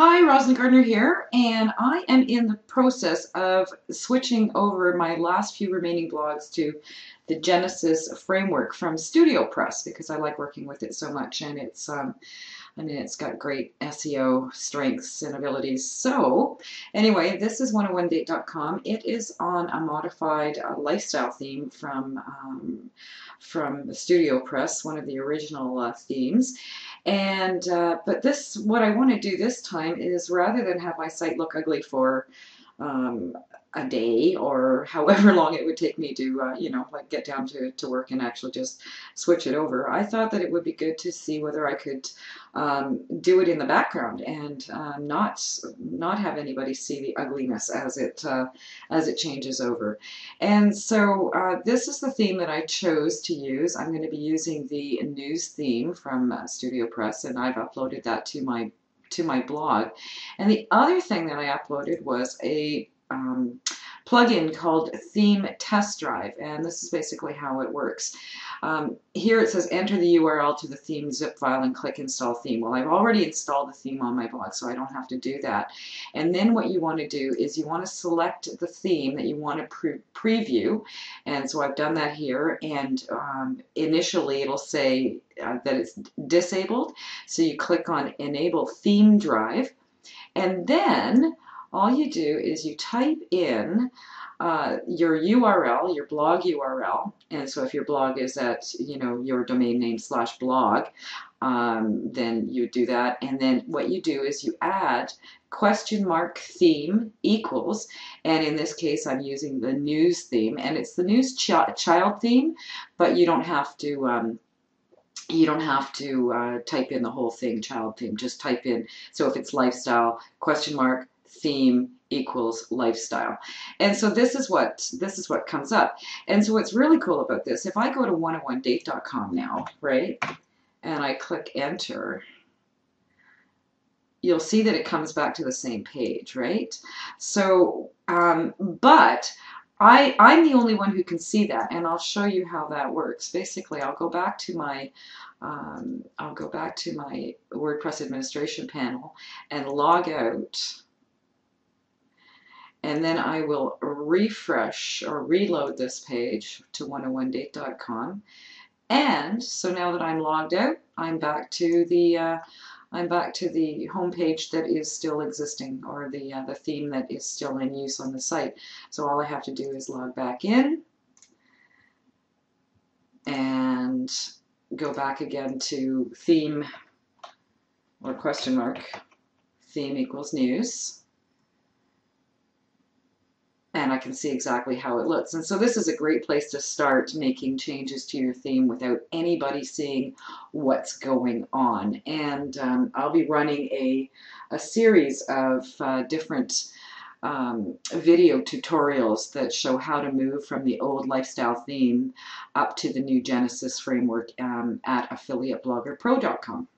Hi, Rosalind Gardner here, and I am in the process of switching over my last few remaining blogs to the Genesis framework from Studio Press because I like working with it so much and it's um, I mean, it's got great SEO strengths and abilities. So, anyway, this is 101date.com. It is on a modified uh, lifestyle theme from um, from Studio Press, one of the original uh, themes. And uh, but this, what I want to do this time is rather than have my site look ugly for um, a day or however long it would take me to, uh, you know, like get down to, to work and actually just switch it over. I thought that it would be good to see whether I could um, do it in the background and uh, not not have anybody see the ugliness as it uh, as it changes over. And so uh, this is the theme that I chose to use. I'm going to be using the news theme from uh, Studio Press, and I've uploaded that to my to my blog. And the other thing that I uploaded was a um, plugin called Theme Test Drive, and this is basically how it works. Um, here it says enter the URL to the theme zip file and click install theme. Well, I've already installed the theme on my blog, so I don't have to do that. And then what you want to do is you want to select the theme that you want to pre preview, and so I've done that here, and um, initially it'll say uh, that it's disabled, so you click on enable theme drive, and then all you do is you type in uh, your URL, your blog URL, and so if your blog is at you know your domain name slash blog, um, then you do that, and then what you do is you add question mark theme equals, and in this case I'm using the news theme, and it's the news ch child theme, but you don't have to. Um, you don't have to uh, type in the whole thing, child theme. Just type in, so if it's lifestyle, question mark, theme equals lifestyle. And so this is what this is what comes up. And so what's really cool about this, if I go to 101date.com now, right, and I click enter, you'll see that it comes back to the same page, right? So, um, but I, I'm the only one who can see that, and I'll show you how that works. Basically, I'll go back to my um, I'll go back to my WordPress administration panel and log out and then I will refresh or reload this page to 101date.com. And so now that I'm logged out, I'm back to the uh, I'm back to the home page that is still existing or the uh, the theme that is still in use on the site. So all I have to do is log back in and go back again to theme or question mark theme equals news I can see exactly how it looks. And so this is a great place to start making changes to your theme without anybody seeing what's going on. And um, I'll be running a, a series of uh, different um, video tutorials that show how to move from the old lifestyle theme up to the new Genesis framework um, at affiliatebloggerpro.com.